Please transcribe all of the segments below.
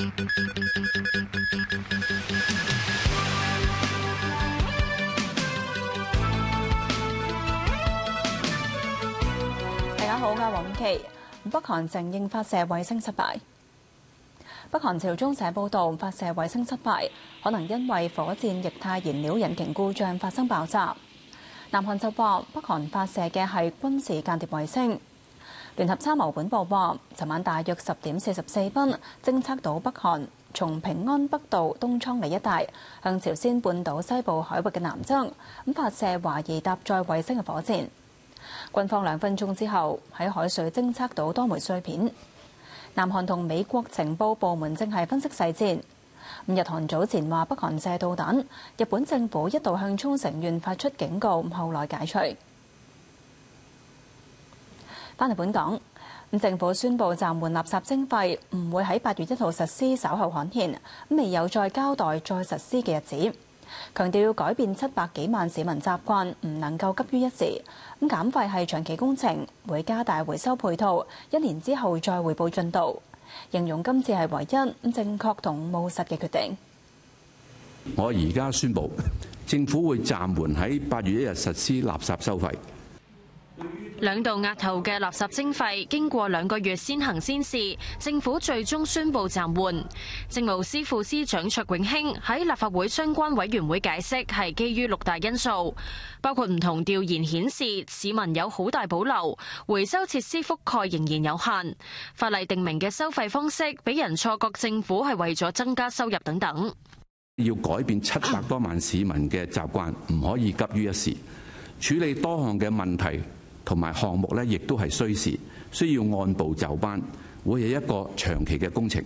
大家好，我係黃永琪。北韓承認發射衛星失敗。北韓朝中社報導，發射衛星失敗，可能因為火箭液態燃料引擎故障發生爆炸。南韓就話北韓發射嘅係軍事間諜衛星。聯合參謀本部話，尋晚大約十點四十四分，偵測到北韓從平安北道東倉里一帶向朝鮮半島西部海域嘅南側咁發射懷疑搭載衛星嘅火箭。軍方兩分鐘之後喺海水偵測到多枚碎片。南韓同美國情報部門正係分析細節。日韓早前話北韓射導彈，日本政府一度向沖繩縣發出警告，後來解除。翻嚟本港，咁政府宣布暫緩垃圾徵費，唔會喺八月一號實施，稍後刊憲，未有再交代再實施嘅日子。強調要改變七百幾萬市民習慣，唔能夠急於一時。咁減費係長期工程，會加大回收配套，一年之後再匯報進度。形容今次係唯一正確同務實嘅決定。我而家宣布，政府會暫緩喺八月一日實施垃圾收費。兩度押後嘅垃圾徵費，經過兩個月先行先試，政府最終宣布暫緩。政務司副司長卓永興喺立法會相關委員會解釋，係基於六大因素，包括唔同調研顯示市民有好大保留，回收設施覆蓋仍然有限，法例定明嘅收費方式俾人錯覺政府係為咗增加收入等等。要改變七百多萬市民嘅習慣，唔可以急於一時，處理多項嘅問題。同埋項目咧，亦都係需時，需要按部就班，會係一個長期嘅工程。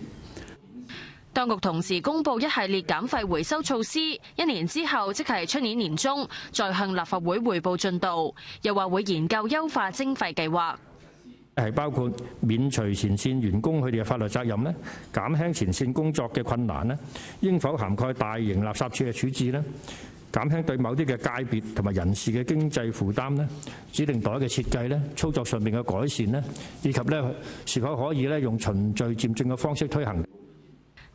當局同時公布一系列減廢回收措施，一年之後即係出年年中再向立法會匯報進度，又話會研究優化徵費計劃，係包括免除前線員工佢哋嘅法律責任咧，減輕前線工作嘅困難咧，應否涵蓋大型垃圾處嘅處置咧？減輕對某啲嘅界別同埋人士嘅經濟負擔咧，指定袋嘅設計咧，操作上面嘅改善咧，以及咧是否可以咧用循序漸進嘅方式推行。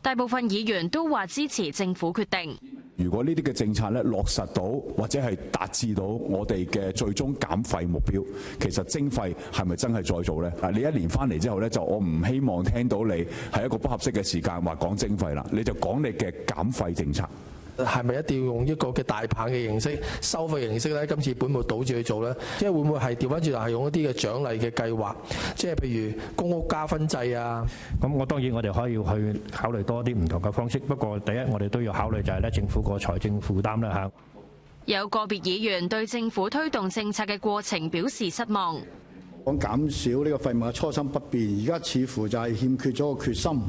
大部分議員都話支持政府決定。如果呢啲嘅政策咧落實到或者係達至到我哋嘅最終減廢目標，其實徵費係咪真係再做呢？啊，你一年翻嚟之後咧，就我唔希望聽到你係一個不合適嘅時間話講徵費啦，你就講你嘅減廢政策。係咪一定要用一個嘅大棒嘅形式收費形式咧？今次本部倒住去做咧，即係會唔會係調翻轉係用一啲嘅獎勵嘅計劃？即係譬如公屋加分制啊？咁我當然我哋可以去考慮多啲唔同嘅方式。不過第一，我哋都要考慮就係咧政府個財政負擔啦嚇。有個別議員對政府推動政策嘅過程表示失望。講減少呢個廢物嘅初心不變，而家似乎就係欠缺咗個決心，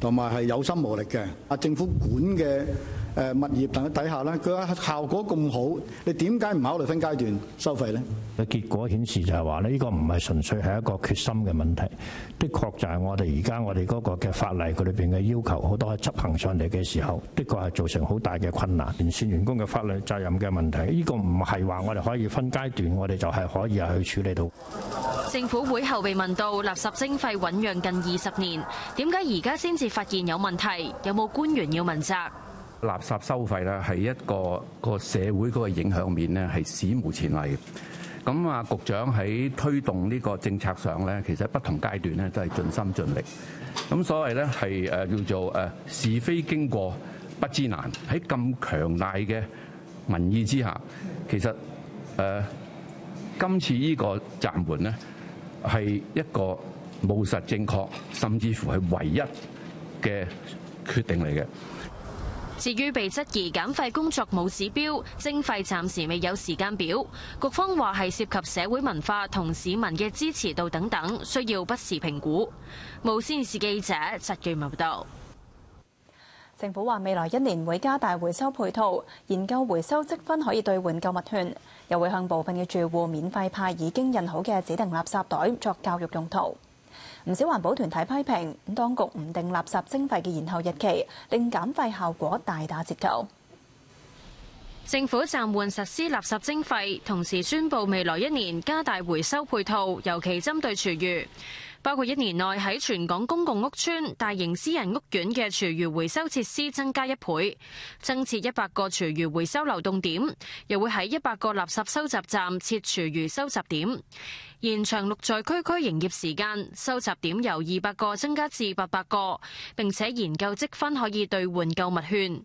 同埋係有心無力嘅。啊，政府管嘅。誒物業等底下咧，佢效果咁好，你點解唔考慮分階段收費咧？嘅結果顯示就係話咧，呢個唔係純粹係一個決心嘅問題，的確就係我哋而家我哋嗰個嘅法例佢裏邊嘅要求好多喺執行上嚟嘅時候，的確係造成好大嘅困難。連線員工嘅法律責任嘅問題，呢個唔係話我哋可以分階段，我哋就係可以係去處理到。政府會後被問到垃圾徵費醖釀近二十年，點解而家先至發現有問題？有冇官員要問責？垃圾收費咧係一個個社會嗰個影響面咧係史無前例。咁啊，局長喺推動呢個政策上咧，其實不同階段咧都係盡心盡力。咁所謂咧係誒叫做誒是非經過不知難。喺咁強大嘅民意之下，其實誒今次呢個暫緩咧係一個務實正確，甚至乎係唯一嘅決定嚟嘅。至於被質疑減費工作冇指標，徵費暫時未有時間表，局方話係涉及社會文化同市民嘅支持度等等，需要不時評估。無線視記者陳巨文報道。政府話未來一年會加大回收配套，研究回收積分可以兌換購物券，又會向部分嘅住戶免費派已經印好嘅指定垃圾袋作教育用途。唔少環保團體批評，當局唔定垃圾徵費嘅延後日期，令減費效果大打折扣。政府暫緩實施垃圾徵費，同時宣布未來一年加大回收配套，尤其針對廚餘。包括一年內喺全港公共屋邨、大型私人屋苑嘅廚餘回收設施增加一倍，增設一百個廚餘回收流動點，又會喺一百個垃圾收集站設廚餘收集點，延長六在區區營業時間，收集點由二百個增加至八百個，並且研究積分可以兌換購物券。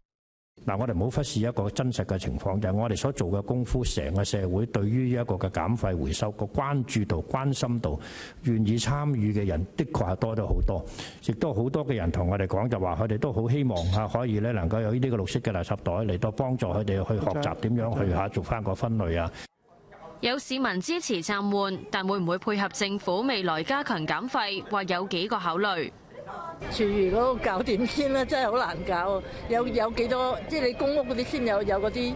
嗱，我哋唔好忽視一個真實嘅情況，就係我哋所做嘅功夫，成個社會對於一個嘅減廢回收個關注度、關心度、願意參與嘅人，的確係多咗好多。亦都好多嘅人同我哋講，就話佢哋都好希望嚇可以咧能夠有呢啲嘅綠色嘅垃圾袋嚟到幫助佢哋去學習點樣去嚇做翻個分類啊。有市民支持暫緩，但會唔會配合政府未來加強減廢？話有幾個考慮。廚餘嗰個搞掂先啦，真係好難搞。有有幾多？即係你公屋嗰啲先有有嗰啲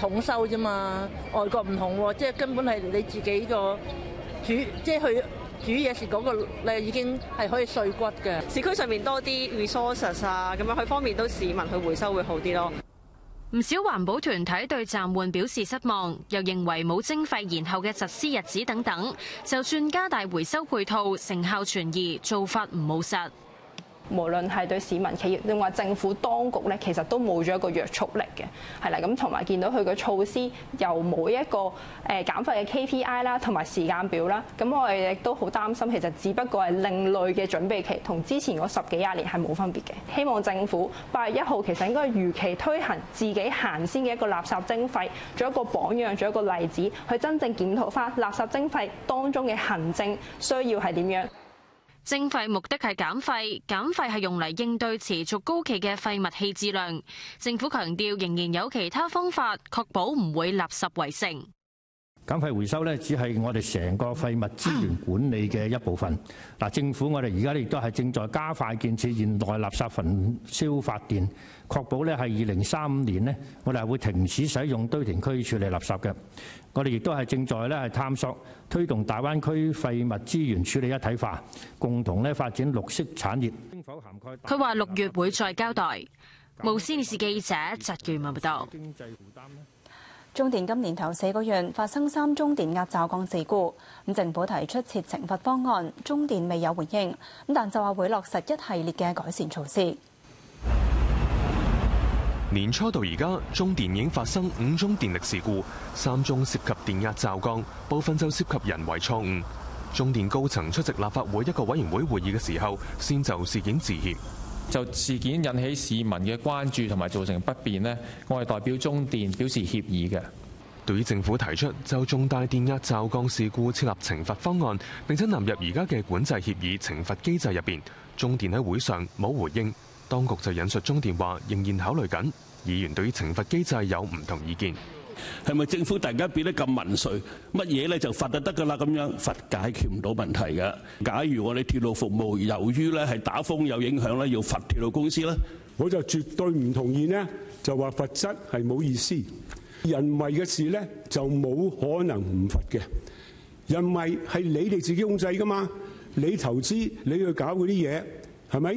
桶收啫嘛。外國唔同喎，即係根本係你自己個煮，即係去煮嘢食嗰個，你已經係可以碎骨嘅。市區上面多啲 resources 啊，咁樣去方便到市民去回收會好啲咯。唔少環保團體對暫緩表示失望，又認為冇徵費然後嘅實施日子等等，就算加大回收配套，成效存疑，做法唔務實。無論係對市民、企業定話政府當局咧，其實都冇咗一個約束力嘅，係啦。咁同埋見到佢嘅措施又冇一個誒減費嘅 KPI 啦，同埋時間表啦。咁我哋亦都好擔心，其實只不過係另類嘅準備期，同之前嗰十幾廿年係冇分別嘅。希望政府八月一號其實應該如期推行自己行先嘅一個垃圾徵費，做一個榜樣，做一個例子，去真正檢討翻垃圾徵費當中嘅行政需要係點樣。徵費目的係減廢，減廢係用嚟應對持續高企嘅廢物棄置量。政府強調仍然有其他方法，確保唔會垃圾围城。減廢回收咧，只係我哋成個廢物資源管理嘅一部分。嗱，政府我哋而家亦都係正在加快建設現代垃圾焚燒發電，確保咧係二零三五年呢，我哋係會停止使用堆填區處理垃圾嘅。我哋亦都係正在咧係探索推動大灣區廢物資源處理一體化，共同咧發展綠色產業。佢話六月會再交代。無線電視記者疾源文報道。中電今年頭四個月發生三宗電壓驟降事故，咁政府提出設懲罰方案，中電未有回應，咁但就話會落實一系列嘅改善措施。年初到而家，中電已經發生五宗電力事故，三宗涉及電壓驟降，部分就涉及人為錯誤。中電高層出席立法會一個委員會會議嘅時候，先就事件致歉。就事件引起市民嘅關注同埋造成不便呢，我係代表中電表示歉意嘅。對於政府提出就重大電壓驟降事故設立懲罰方案，並且納入而家嘅管制協議懲罰機制入邊，中電喺會上冇回應。當局就引述中電話，仍然考慮緊。議員對於懲罰機制有唔同意見，係咪政府突然間變得咁民粹？乜嘢咧就罰就得㗎啦？咁樣罰解決唔到問題嘅。假如我哋鐵路服務由於咧係打風有影響咧，要罰鐵路公司咧，我就絕對唔同意呢，就話罰則係冇意思。人為嘅事咧就冇可能唔罰嘅。人為係你哋自己控制㗎嘛？你投資你去搞嗰啲嘢係咪？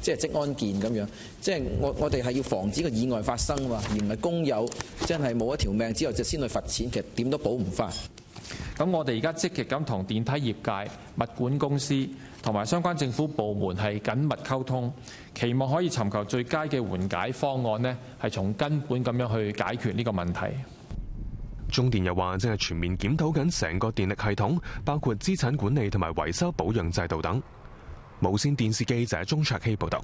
即係職安健咁樣，即係我我哋係要防止個意外發生嘛，而唔係工友真係冇一條命之後就先去罰錢，其實點都補唔翻。咁我哋而家積極咁同電梯業界、物管公司同埋相關政府部門係緊密溝通，期望可以尋求最佳嘅緩解方案呢，係從根本咁樣去解決呢個問題。中電又話正係全面檢討緊成個電力系統，包括資產管理同埋維修保養制度等。無線電視記者钟卓希報道。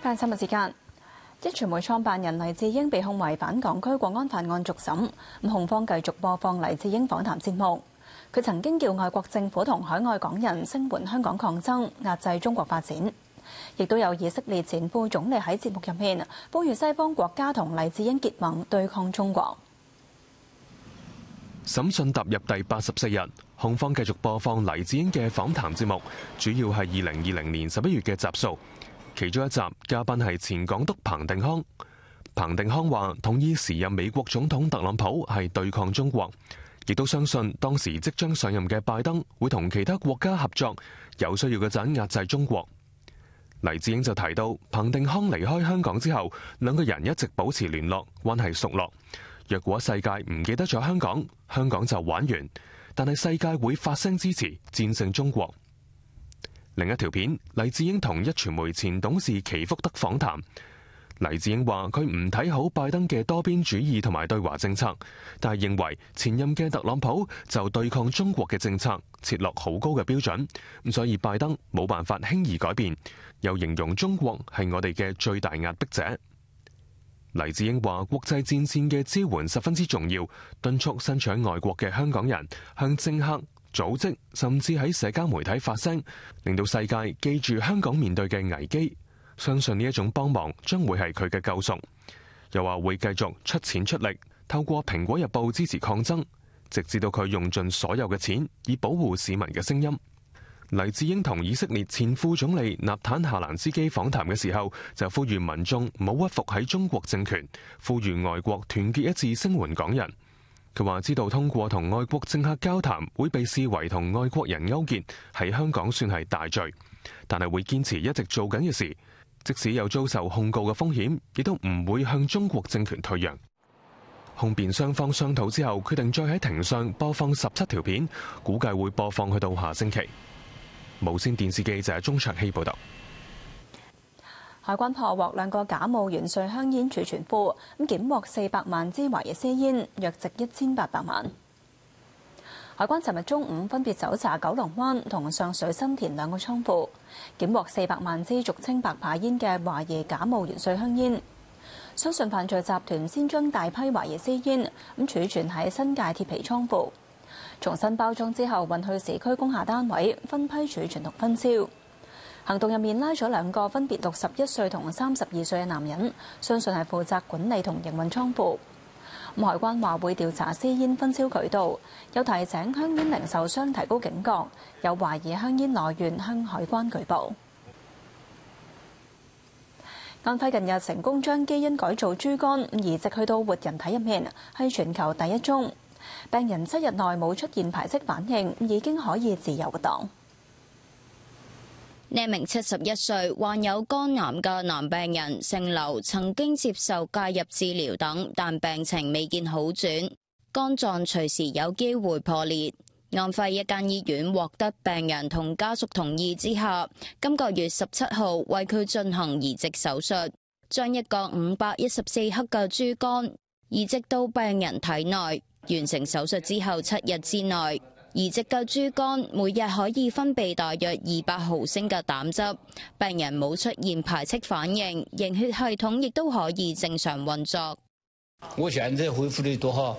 翻新聞時間，一傳媒創辦人黎智英被控違反港區國安法案續審，咁控方繼續播放黎智英訪談節目。佢曾經叫外國政府同海外港人聲援香港抗爭，壓制中國發展。亦都有以色列前副總理喺節目入面呼吁西方國家同黎智英結盟對抗中國。審訊踏入第八十四日，控方繼續播放黎智英嘅訪談節目，主要係二零二零年十一月嘅集數。其中一集嘉賓係前港督彭定康。彭定康話同意時任美國總統特朗普係對抗中國，亦都相信當時即將上任嘅拜登會同其他國家合作，有需要嘅陣壓制中國。黎智英就提到，彭定康离开香港之后，两个人一直保持联络，关系熟络。若果世界唔记得咗香港，香港就玩完。但系世界会发声支持，战胜中国。另一条片，黎智英同一传媒前董事祈福德访谈。黎智英话：佢唔睇好拜登嘅多边主义同埋对华政策，但系认为前任嘅特朗普就对抗中国嘅政策设落好高嘅标准，咁所以拜登冇办法轻易改变。又形容中國係我哋嘅最大壓迫者。黎智英話：國際戰線嘅支援十分之重要，敦促身處外國嘅香港人向政客、組織甚至喺社交媒體發聲，令到世界記住香港面對嘅危機。相信呢一種幫忙將會係佢嘅救贖。又話會繼續出錢出力，透過《蘋果日報》支持抗爭，直至到佢用盡所有嘅錢，以保護市民嘅聲音。黎智英同以色列前副总理纳坦夏兰斯基访谈嘅时候，就呼吁民众唔好屈服喺中国政权，呼吁外国团结一致声援港人。佢话知道通过同外国政客交谈会被视为同外国人勾结，喺香港算系大罪，但系会坚持一直做紧嘅事，即使有遭受控告嘅风险，亦都唔会向中国政权退让。控辩双方商讨之后，决定再喺庭上播放十七条片，估计会播放去到下星期。無線電視記者钟卓希報道。海关破獲兩個假冒元帥香煙儲存庫，咁檢獲四百萬支懷疑私煙，約值一千八百萬。海關尋日中午分別搜查九龍灣同上水新田兩個倉庫，檢獲四百萬支俗稱白牌煙嘅懷疑假冒元帥香煙。相信犯罪集團先將大批懷疑私煙咁儲存喺新界鐵皮倉庫，重新包裝之後運去市區工廈單位分批儲存同分銷。行動入面拉咗兩個分別六十一歲同三十二歲嘅男人，相信係負責管理同營運倉庫。海關話會調查私煙分銷渠道，有提醒香煙零售商提高警覺，有懷疑香煙來源向海關舉報。安徽近日成功將基因改造豬肝移植去到活人體入面，係全球第一宗。病人七日內冇出現排斥反應，已經可以自由活動。呢名七十一歲患有肝癌嘅男病人姓劉，曾經接受介入治療等，但病情未見好轉，肝臟隨時有機會破裂。安徽一間醫院獲得病人同家屬同意之下，今個月十七號為佢進行移植手術，將一個五百一十四克嘅豬肝移植到病人體內。完成手術之後七日之內，移植嘅豬肝每日可以分泌大約二百毫升嘅膽汁，病人冇出現排斥反應，凝血系統亦都可以正常運作。我現在恢復得多好，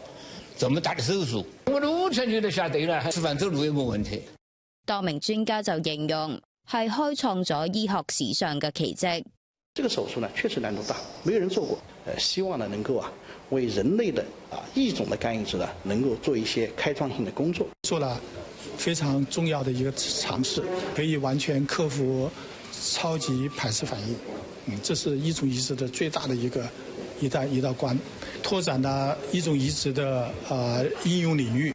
這麼大的手術，我都完全覺得下地了，吃飯走路也冇問題。多名專家就形容係開創咗醫學史上嘅奇蹟。這個手術呢，確實難度大，沒有人做過。呃，希望呢能夠啊，为人类的啊异种的肝移植呢，能够做一些开创性的工作。做了非常重要的一个尝试，可以完全克服超级排斥反应。嗯，这是一种移植的最大的一个一道一道关，拓展了一种移植的呃应用领域。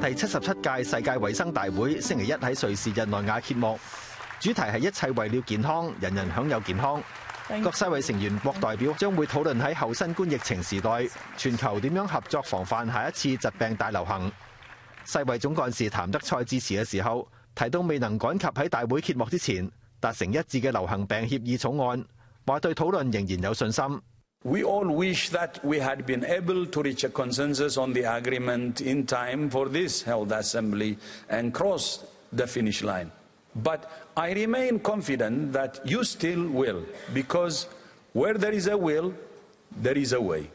第七十七屆世界卫生大會星期一喺瑞士日內瓦揭幕，主題係一切為了健康，人人享有健康。各世衛成員國代表將會討論喺後新冠疫情時代，全球點樣合作防範下一次疾病大流行。世衛總幹事譚德塞致辭嘅時候，提到未能趕及喺大會揭幕之前達成一致嘅流行病協議草案，話對討論仍然有信心。We all wish that we had been able to reach a consensus on the agreement in time for this Health Assembly and cross the finish line. But I remain confident that you still will, because where there is a will, there is a way.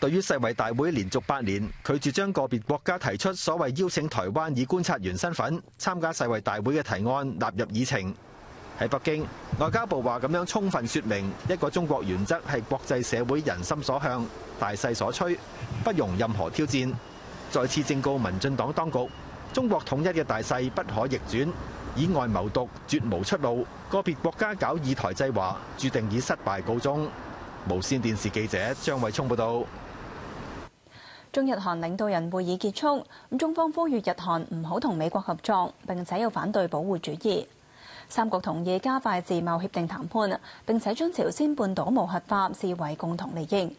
对于世卫大会连续八年拒绝将个别国家提出所谓邀请台湾以观察员身份参加世卫大会嘅提案纳入议程， 喺北京，外交部話咁樣充分説明一個中國原則係國際社會人心所向、大勢所趨，不容任何挑戰。再次正告民進黨當局，中國統一嘅大勢不可逆轉，以外謀獨絕無出路。個別國家搞以台制华，注定以失敗告終。無線電視記者張偉聰報導。中日韓領導人會議結束，中方呼籲日韓唔好同美國合作，並且要反對保護主義。三國同意加快自貿協定談判，並且將朝鮮半島無核化視為共同利益。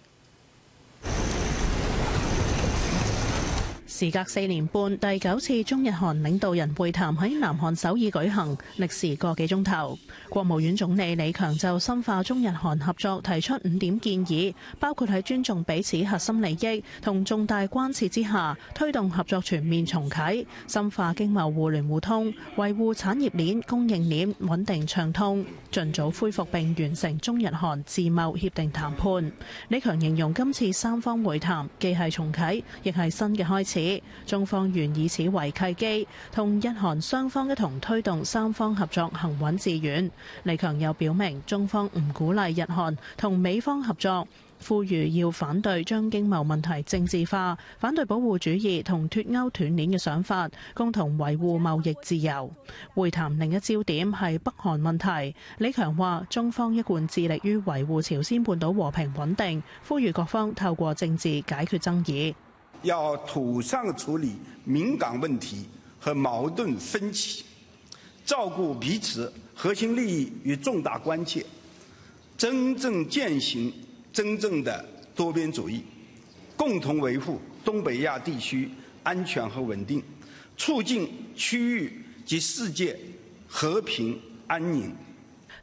时隔四年半，第九次中日韩领导人会谈喺南韩首尔举行，历时个几钟头。国务院总理李强就深化中日韩合作提出五点建议，包括喺尊重彼此核心利益同重大关切之下，推动合作全面重启，深化经贸互联互通，维护产业链供应链稳定畅通，尽早恢复并完成中日韩自贸协定谈判。李强形容今次三方会谈既系重启，亦系新嘅开始中方願以此為契機，同日韓雙方一同推動三方合作行穩致遠。李強又表明，中方唔鼓勵日韓同美方合作，呼籲要反對將經貿問題政治化，反對保護主義同脫鈎斷鏈嘅想法，共同維護貿易自由。會談另一焦點係北韓問題。李強話：中方一貫致力於維護朝鮮半島和平穩定，呼籲各方透過政治解決爭議。要妥善处理敏感问题和矛盾分歧，照顾彼此核心利益与重大关切，真正践行真正的多边主义，共同维护东北亚地区安全和稳定，促进区域及世界和平安宁。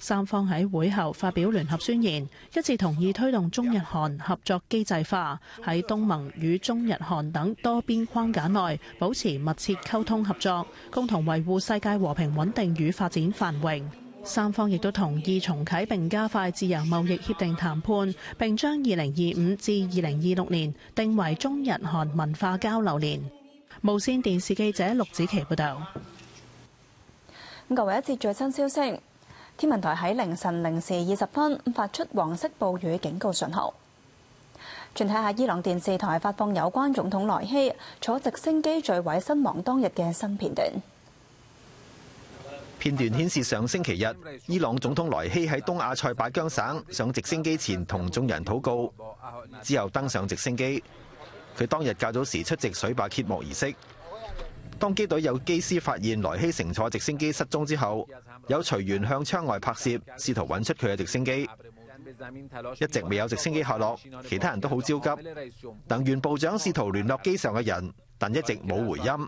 三方喺会后发表联合宣言，一致同意推动中日韩合作机制化，喺东盟与中日韩等多边框架内保持密切沟通合作，共同维护世界和平稳定与发展繁荣。三方亦都同意重启并加快自由贸易协定谈判，并将二零二五至二零二六年定为中日韩文化交流年。无线电视记者陆子琪报道。咁各位一節最新消息。天文台喺凌晨零時二十分發出黃色暴雨警告信號。全睇下伊朗電視台發放有關總統萊希坐直升機墜毀身亡當日嘅新片段。片段顯示上星期日，伊朗總統萊希喺東亞塞拜疆省上直升機前同眾人禱告，之後登上直升機。佢當日較早時出席水壩揭幕儀式。當機隊有機師發現萊希乘坐直升機失蹤之後，有隨員向窗外拍攝，試圖揾出佢嘅直升機。一直未有直升機下落，其他人都好焦急。能源部長試圖聯絡機上嘅人，但一直冇回音。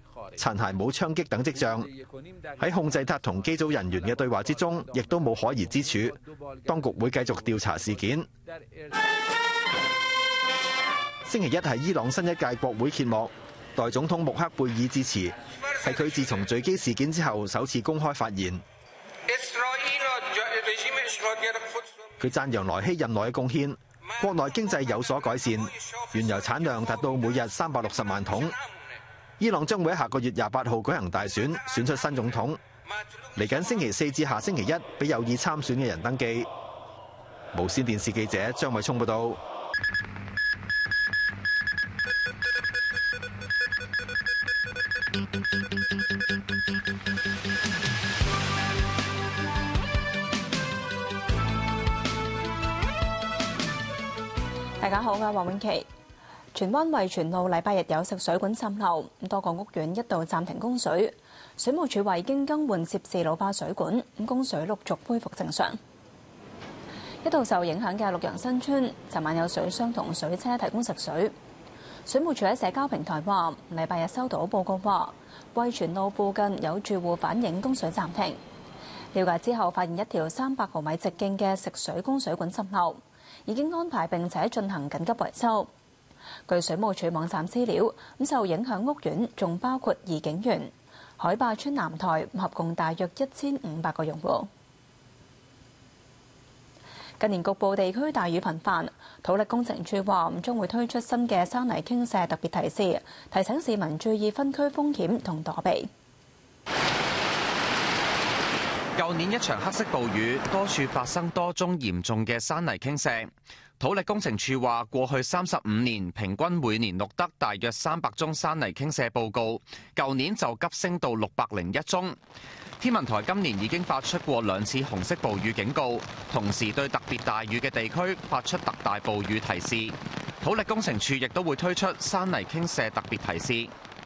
殘骸冇槍擊等跡象，喺控制塔同機組人員嘅對話之中，亦都冇可疑之處。當局會繼續調查事件。星期一係伊朗新一屆國會揭幕，代總統穆克貝爾致辭，係佢自從墜機事件之後首次公開發言。佢讚揚萊希任內嘅貢獻，國內經濟有所改善，原油產量達到每日三百六十萬桶。伊朗將會喺下個月廿八號舉行大選，選出新總統。嚟緊星期四至下星期一，俾有意參選嘅人登記。無線電視記者張偉聰報道。大家好，我係黃永琪。荃灣惠荃路禮拜日有食水管滲漏，多個屋苑一度暫停供水。水務署話已經更換涉事老化水管，供水陸續恢復正常。一度受影響嘅綠楊新村，昨晚有水箱同水車提供食水。水務署喺社交平台話，禮拜日收到報告話，惠荃路附近有住戶反映供水暫停。了解之後，發現一條三百毫米直徑嘅食水供水管滲漏，已經安排並且進行緊急維修。據水務署網站資料，咁受影響屋苑仲包括怡景園、海霸村南台，合共大約一千五百個用戶。近年局部地區大雨頻繁，土力工程處話將會推出新嘅山泥傾瀉特別提示，提醒市民注意分區風險同躲避。舊年一場黑色暴雨，多處發生多宗嚴重嘅山泥傾瀉。土力工程處話，過去三十五年平均每年錄得大約三百宗山泥傾瀉報告，舊年就急升到六百零一宗。天文台今年已經發出過兩次紅色暴雨警告，同時對特別大雨嘅地區發出特大暴雨提示。土力工程處亦都會推出山泥傾瀉特別提示。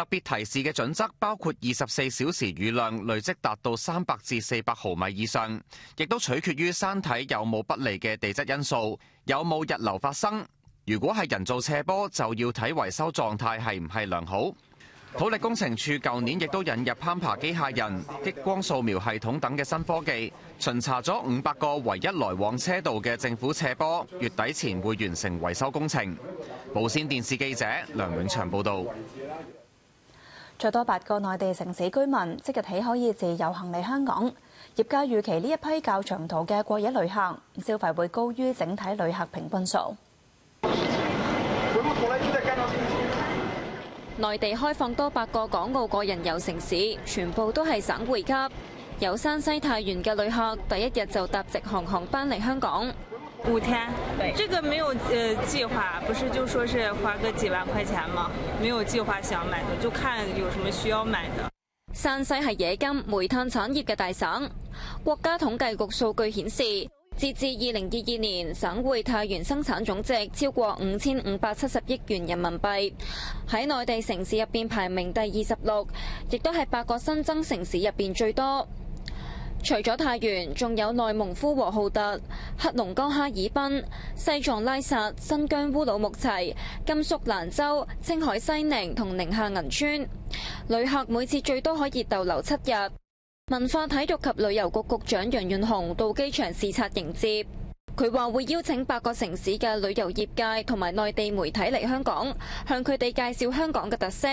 特別提示嘅準則包括二十四小時雨量累積達到三百至四百毫米以上，亦都取決於山體有冇不利嘅地質因素，有冇日流發生。如果係人造斜坡，就要睇維修狀態係唔係良好。土力工程處舊年亦都引入攀爬機械人、激光掃描系統等嘅新科技，巡查咗五百個唯一來往車道嘅政府斜坡，月底前會完成維修工程。無線電視記者梁永祥報導。再多八個內地城市居民即日起可以自由行嚟香港。業界預期呢一批較長途嘅過夜旅客消費會高於整體旅客平均數。內地開放多百個港澳個人遊城市，全部都係省會級。有山西太原嘅旅客第一日就搭直航航班嚟香港。五天，这个没有呃计划，不是就说是花个几万块钱吗？没有计划想买的，就看有什么需要买的。山西系冶金、煤炭产业嘅大省，国家统计局数据显示，截至二零二二年，省会太原生产总值超过五千五百七十亿元人民币，喺内地城市入边排名第二十六，亦都系八个新增城市入边最多。除咗太原，仲有內蒙呼和浩特、黑龍江哈爾濱、西藏拉薩、新疆烏魯木齊、甘肅蘭州、青海西寧同寧夏銀川。旅客每次最多可以逗留七日。文化體育及旅遊局局長楊潤雄到機場視察迎接，佢話會邀請八個城市嘅旅遊業界同埋內地媒體嚟香港，向佢哋介紹香港嘅特色。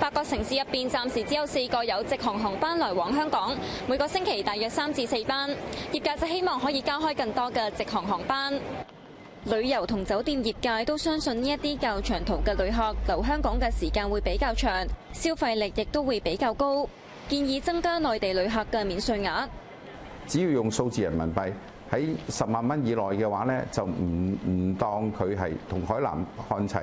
八個城市入邊，暫時只有四個有直航航班來往香港，每個星期大約三至四班。業界就希望可以加開更多嘅直航航班。旅遊同酒店業界都相信呢一啲較長途嘅旅客留香港嘅時間會比較長，消費力亦都會比較高。建議增加內地旅客嘅免稅額。只要用數字人民幣喺十萬蚊以內嘅話呢，就唔唔當佢係同海南看齊。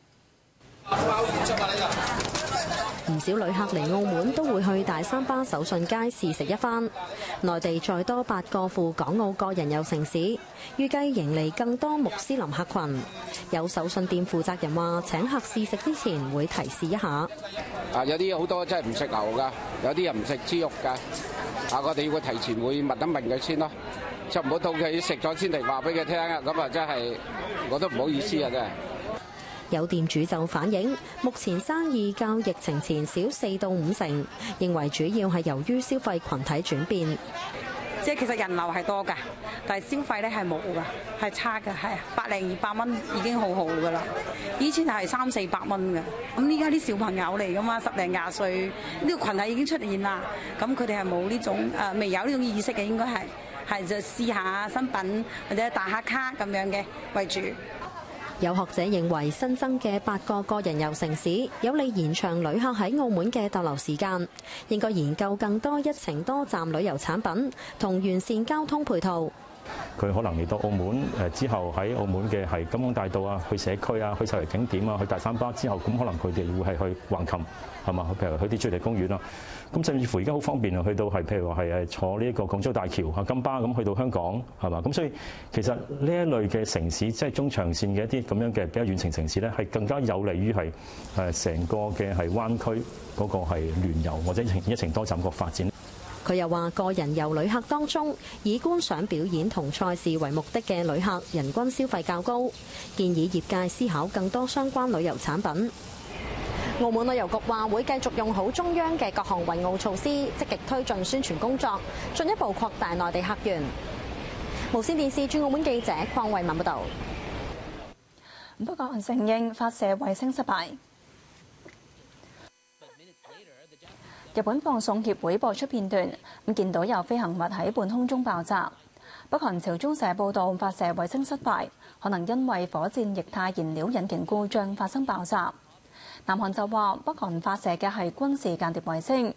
唔少旅客嚟澳門都會去大三巴手信街試食一番。內地再多八個赴港澳個人遊城市，預計迎嚟更多穆斯林客群。有手信店負責人話：請客試食之前會提示一下。啊，有啲好多真係唔食牛㗎，有啲人唔食豬肉㗎。啊，我哋會提前會問一問佢先咯，就唔好到佢食咗先嚟話俾佢聽啊。咁啊，真係我都唔好意思啊，真係。有店主就反映，目前生意較疫情前少四到五成，認為主要係由於消費群體轉變。即係其實人流係多㗎，但係消費咧係冇㗎，係差㗎，係百零二百蚊已經好好㗎啦。以前係三四百蚊㗎，咁依家啲小朋友嚟㗎嘛，十零廿歲，呢個群體已經出現啦。咁佢哋係冇呢種誒，未有呢種意識嘅，應該係係就試下新品或者打下卡咁樣嘅為主。有學者認為新增嘅八個個人遊城市有利延長旅客喺澳門嘅逗留時間，應該研究更多一程多站旅遊產品同完善交通配套。佢可能嚟到澳門誒之後喺澳門嘅係金光大道啊，去社區啊，去世遺景點啊，去大三巴之後，咁可能佢哋會係去橫琴係嘛？譬如去啲主題公園啊。咁甚至乎而家好方便啊，去到係譬如話係誒坐呢一個廣州大橋啊金巴咁去到香港係嘛？咁所以其實呢一類嘅城市，即係中長線嘅一啲咁樣嘅比較遠程城市咧，係更加有利於係誒成個嘅係灣區嗰個係聯遊或者一程多站個發展。佢又話：個人遊旅客當中，以觀賞表演同賽事為目的嘅旅客，人均消費較高，建議業界思考更多相關旅遊產品。澳門旅遊局話會繼續用好中央嘅各項惠澳措施，積極推進宣傳工作，進一步擴大內地客源。無線電視駐澳門記者鄺慧文報道。北韓承認發射衛星失敗。日本放送協會播出片段，咁見到有飛行物喺半空中爆炸。北韓朝中社報道發射衛星失敗，可能因為火箭液態燃料引擎故障發生爆炸。南韓就話北韓發射嘅係軍事間諜衛星。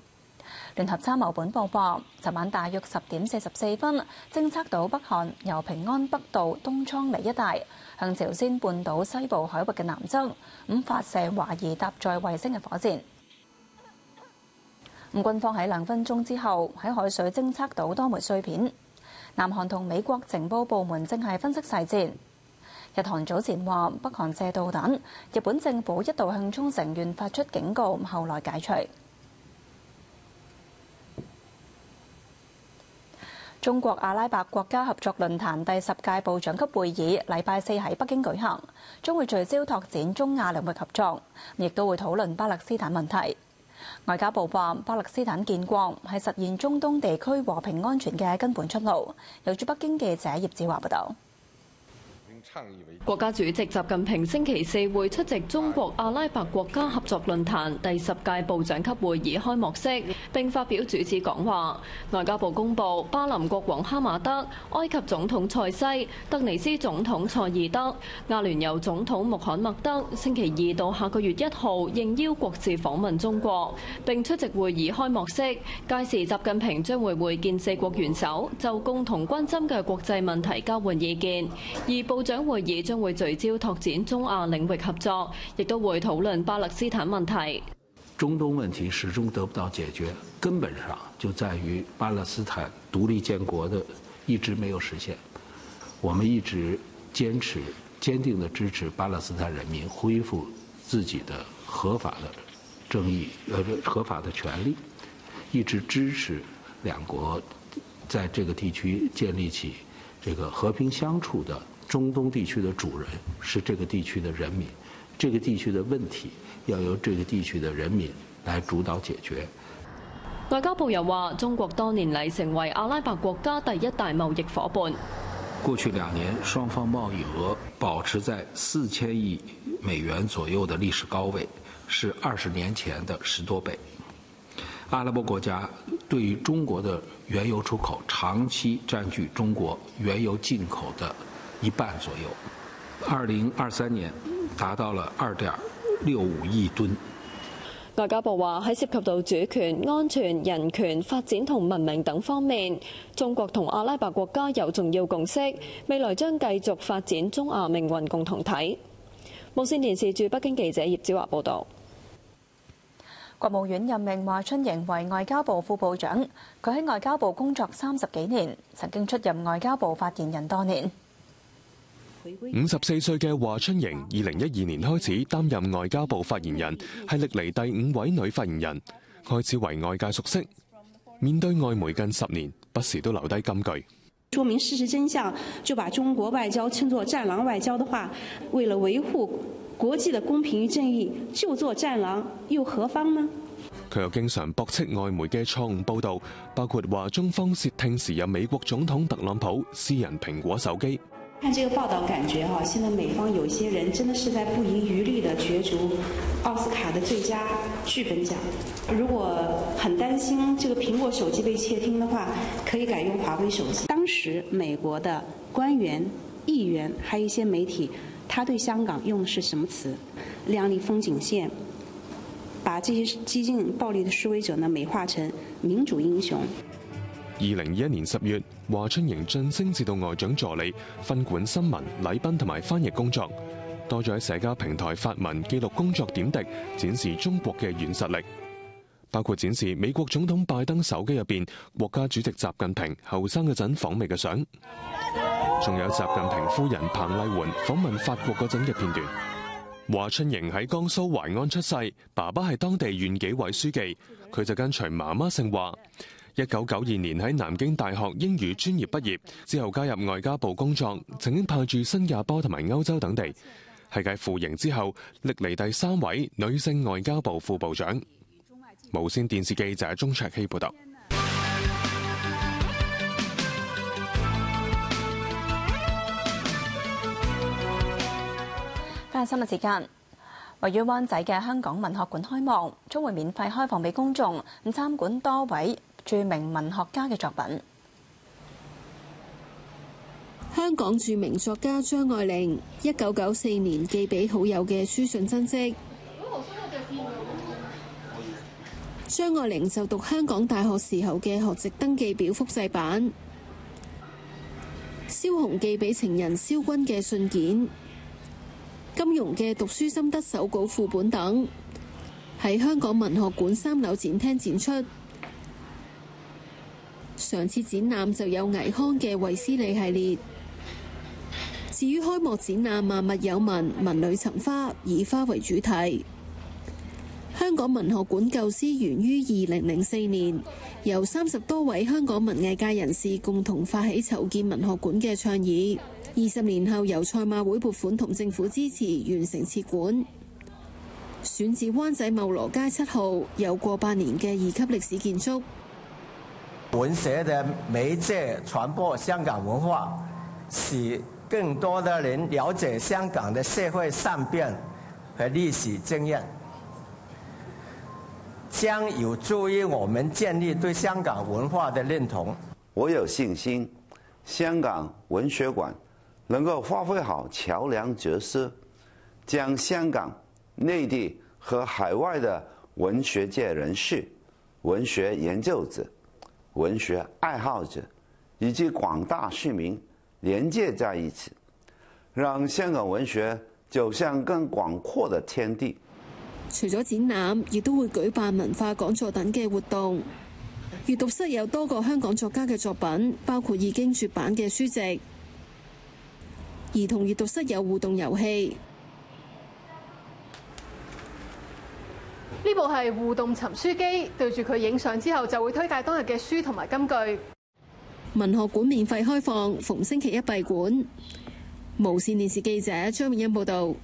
聯合參謀本部話，昨晚大約十點四十四分，偵測到北韓由平安北道東倉里一帶向朝鮮半島西部海域嘅南側咁發射懷疑搭載衛星嘅火箭。咁軍方喺兩分鐘之後喺海水偵測到多枚碎片。南韓同美國情報部門正係分析細節。日韓早前話北韓借導彈，日本政府一度向沖繩縣發出警告，後來解除。中國阿拉伯國家合作論壇第十屆部長級會議禮拜四喺北京舉行，將會聚焦拓展中亞領域合作，亦都會討論巴勒斯坦問題。外交部話，巴勒斯坦建國係實現中東地區和平安全嘅根本出路。由駐北京記者葉子華報道。國家主席習近平星期四會出席中國阿拉伯國家合作論壇第十屆部長級會議開幕式，並發表主旨講話。外交部公布，巴林國王哈馬德、埃及總統塞西、突尼斯總統塞爾德、阿聯酋總統穆罕默德星期二到下個月一號應邀國事訪問中國，並出席會議開幕式。屆時，習近平將會會見四國元首，就共同關心嘅國際問題交換意見。而部長會議將會聚焦拓展中亞領域合作，亦都會討論巴勒斯坦問題。中東問題始終得不到解決，根本上就在於巴勒斯坦獨立建國的一直沒有實現。我們一直堅持堅定地支持巴勒斯坦人民恢復自己的合法的正義，呃，合法的權利，一直支持兩國在這個地區建立起這個和平相處的。中东地区的主人是这个地区的人民，这个地区的问题要由这个地区的人民来主导解决。外交部又话，中国多年嚟成为阿拉伯国家第一大贸易伙伴。过去两年，双方贸易额保持在四千亿美元左右的历史高位，是二十年前的十多倍。阿拉伯国家对于中国的原油出口长期占据中国原油进口的。一半左右，二零二三年達到了二點六五億噸。外交部話喺涉及到主權、安全、人權、發展同文明等方面，中國同阿拉伯國家有重要共識，未來將繼續發展中亞命運共同體。無線電視駐北京記者葉子華報道。國務院任命華春瑩為外交部副部長，佢喺外交部工作三十幾年，曾經出任外交部發言人多年。五十四歲嘅華春瑩，二零一二年開始擔任外交部發言人，係歷嚟第五位女發言人，開始為外界熟悉。面對外媒近十年，不時都留低金句。說明事實真相，就把中國外交稱作戰狼外交的話，為了維護國際的公平與正義，就做戰狼又何妨呢？佢又經常駁斥外媒嘅錯誤報導，包括話中方竊聽時任美國總統特朗普私人蘋果手機。看这个报道，感觉哈，现在美方有些人真的是在不遗余力地角逐奥斯卡的最佳剧本奖。如果很担心这个苹果手机被窃听的话，可以改用华为手机。当时美国的官员、议员还有一些媒体，他对香港用的是什么词？亮丽风景线。把这些激进暴力的示威者呢美化成民主英雄。二零二一年十月，華春瑩晉升至到外長助理，分管新聞、禮賓同埋翻譯工作，多咗喺社交平台發文記錄工作點滴，展示中國嘅軟實力，包括展示美國總統拜登手機入邊國家主席習近平後生嗰陣訪美嘅相，仲有習近平夫人彭麗媛訪問法國嗰陣嘅片段。華春瑩喺江蘇淮安出世，爸爸係當地縣紀委書記，佢就跟隨媽媽姓华。一九九二年喺南京大學英語專業畢業，之後加入外交部工作，曾經派駐新加坡同埋歐洲等地。係繼傅瑩之後，歷嚟第三位女性外交部副部長。無線電視記者钟卓希報道。翻新聞時間，位於灣仔嘅香港文學館開幕，將會免費開放俾公眾咁參觀多位著名文學家嘅作品。香港著名作家張愛玲，一九九四年寄俾好友嘅書信真跡。張愛玲就讀香港大學時候嘅學籍登記表複製版，蕭紅寄俾情人蕭軍嘅信件。金庸嘅讀書心得手稿副本等喺香港文學館三樓展廳展出。上次展覽就有倪康嘅衛斯利系列。至於開幕展覽萬物有文，文裏尋花，以花為主題。香港文學館構思源於二零零四年，由三十多位香港文藝界人士共同發起籌建文學館嘅倡議。二十年後，由賽馬會撥款同政府支持，完成設館。選址灣仔茂羅街七號，有過百年嘅二級歷史建築。文学的媒介传播香港文化，使更多的人了解香港的社会善变和历史经验，将有助于我们建立对香港文化的认同。我有信心，香港文学馆能够发挥好桥梁角色，将香港、内地和海外的文学界人士、文学研究者、文學愛好者以及廣大市民連接在一起，讓香港文學走向更廣闊的天地。除咗展覽，亦都會舉辦文化講座等嘅活動。閱讀室有多個香港作家嘅作品，包括已經絕版嘅書籍。兒童閱讀室有互動遊戲。呢部係互動尋書機，對住佢影相之後，就會推介當日嘅書同埋金句。文學館免費開放，逢星期一閉館。無線電視記者張美欣報導。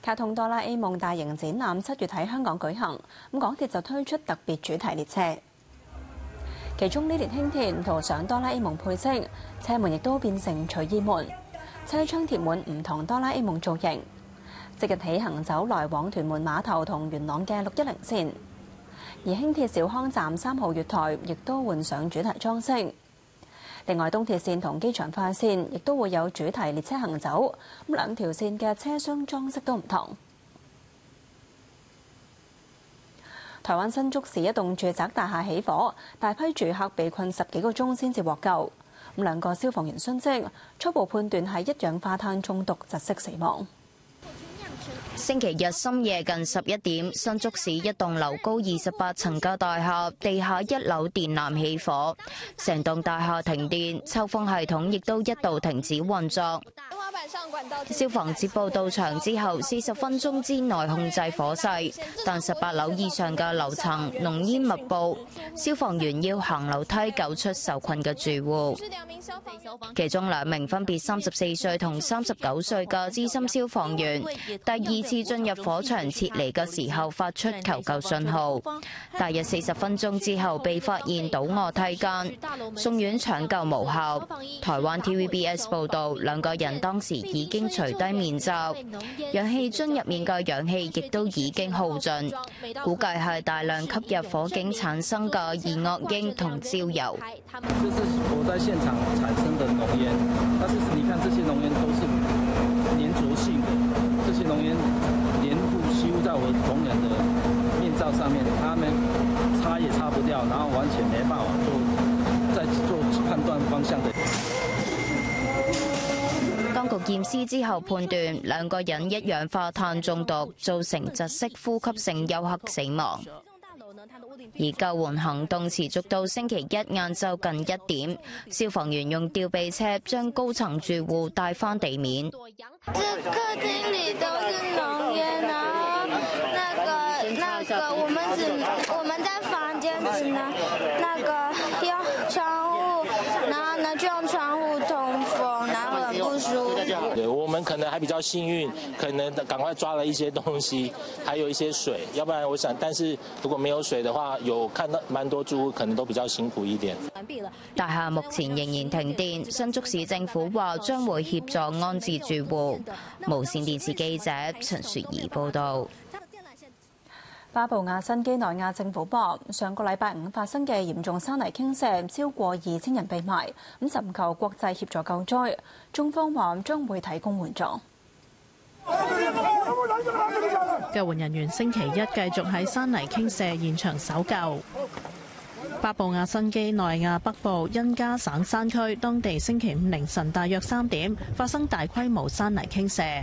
卡通哆啦 A 夢大型展覽七月喺香港舉行，咁港鐵就推出特別主題列車，其中呢列輕鐵塗上哆啦 A 夢配色，車門亦都變成隨意門，車窗貼滿唔同哆啦 A 夢造型。即日起行走來往屯門碼頭同元朗嘅六一零線，而輕鐵小康站三號月台亦都換上主題裝飾。另外，東鐵線同機場快線亦都會有主題列車行走，咁兩條線嘅車廂裝飾都唔同。台灣新竹市一棟住宅大廈起火，大批住客被困十幾個鐘先至獲救。咁兩個消防員殉職，初步判斷係一氧化碳中毒窒息死亡。星期日深夜近十一點，新竹市一棟樓高二十八層嘅大廈地下一樓電纜起火，成棟大廈停電，抽風系統亦都一度停止運作。消防接報到場之後，四十分鐘之內控制火勢，但十八樓以上嘅樓層濃煙密布，消防員要行樓梯救出受困嘅住户。其中兩名分別三十四歲同三十九歲嘅資深消防員，第二次進入火場撤離嘅時候發出求救信號，大約四十分鐘之後被發現倒卧梯間，送院搶救無效。台灣 TVBS 報導，兩個人當時已經除低面罩，氧氣樽入面嘅氧氣亦都已經耗盡，估計係大量吸入火警產生嘅二惡英同焦油。浓烟黏附吸附在我同仁的面罩上面，他们擦也擦不掉，然后完全没办法做再做判断方向的。当局验尸之后判断，两个人一氧化碳中毒，造成窒息呼吸性休克死亡。而救援行動持續到星期一晏晝近一點，消防員用吊臂車將高層住戶帶翻地面。這客廳裡都是濃煙，然後那個那個我們只我們在房間只能那個用窗戶，然後呢就用窗戶通風，然後很不舒服。我們可能还比较幸运，可能赶快抓了一些东西，还有一些水，要不然我想，但是如果没有水的话，有看到蛮多住户可能都比较辛苦一点。大厦目前仍然停电，新竹市政府话将会协助安置住户。无线电视记者陈雪怡报道。巴布亞新幾內亞政府話，上個禮拜五發生嘅嚴重山泥傾瀉，超過二千人被埋，咁尋求國際協助救災。中方話將會提供援助。救援人員星期一繼續喺山泥傾瀉現場搜救。巴布亞新幾內亞北部恩加省山區，當地星期五凌晨大約三點發生大規模山泥傾瀉。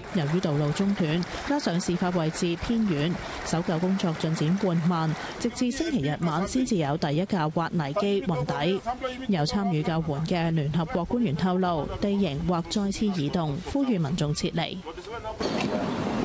由於道路中斷，加上事發位置偏遠，搜救工作進展緩慢，直至星期日晚先至有第一架挖泥機運抵。有參與救援嘅聯合國官員透露，地形或再次移動，呼籲民眾撤離。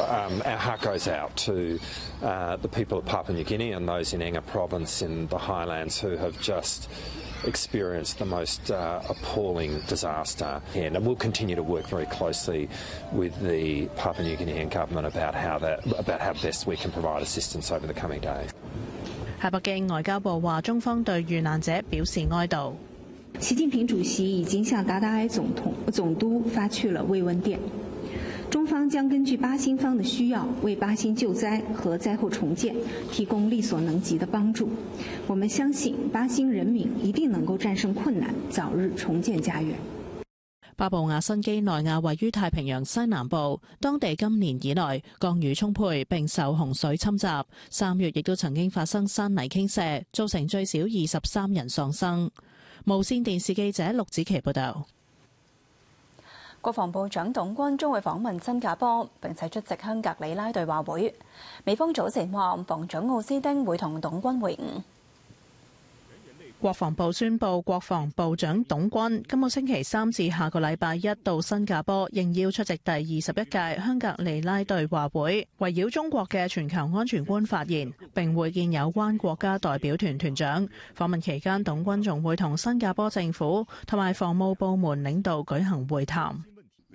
Um, our heart goes out to uh, the people of Papua New Guinea and those in Enga province in the highlands who have just experienced the most uh, appalling disaster. And we'll continue to work very closely with the Papua New Guinean government about how that about how best we can provide assistance over the coming days. 喺北京，外交部话中方对遇难者表示哀悼。习近平主席已经向达达埃总统总督发去了慰问电。 中方將根據巴新方的需要，為巴新救災和災後重建提供力所能及的幫助。我们相信巴新人民一定能夠戰勝困難，早日重建家園。巴布亞新畿內亞位於太平洋西南部，當地今年以來降雨充沛，並受洪水侵襲。三月亦都曾經發生山泥傾瀉，造成最少二十三人喪生。無線電視記者陸子琪報道。國防部長董軍將會訪問新加坡，並且出席香格里拉對話會。美方早前話，防長奧斯丁會同董軍會晤。國防部宣布，國防部長董军今個星期三至下個禮拜一到新加坡，應邀出席第二十一屆香格里拉對話會，圍繞中國嘅全球安全觀發言，並會見有關國家代表團團長。訪問期間，董军仲會同新加坡政府同埋防務部門領導舉行會談。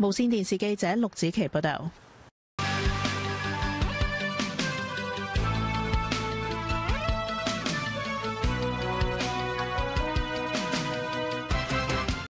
无线电视记者陆子琪报道。